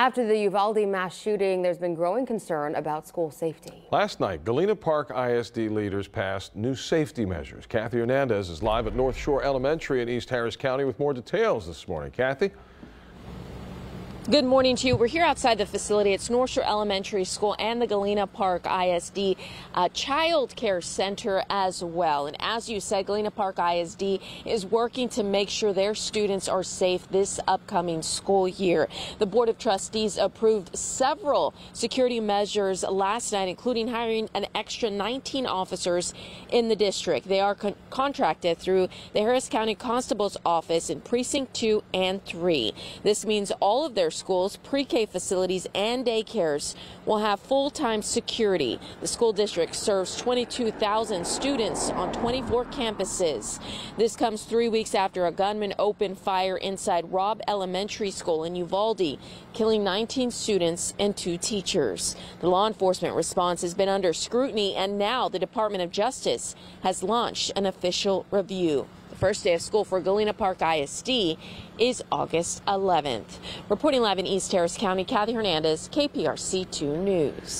After the Uvalde mass shooting, there's been growing concern about school safety. Last night, Galena Park ISD leaders passed new safety measures. Kathy Hernandez is live at North Shore Elementary in East Harris County with more details this morning. Kathy? Good morning to you. We're here outside the facility. It's North Shore Elementary School and the Galena Park ISD uh, Child Care Center as well. And as you said, Galena Park ISD is working to make sure their students are safe this upcoming school year. The Board of Trustees approved several security measures last night, including hiring an extra 19 officers in the district. They are con contracted through the Harris County Constable's Office in Precinct 2 and 3. This means all of their schools, pre-K facilities, and daycares will have full-time security. The school district serves 22,000 students on 24 campuses. This comes three weeks after a gunman opened fire inside Robb Elementary School in Uvalde, killing 19 students and two teachers. The law enforcement response has been under scrutiny, and now the Department of Justice has launched an official review. First day of school for Galena Park ISD is August 11th. Reporting live in East Harris County, Kathy Hernandez, KPRC 2 News.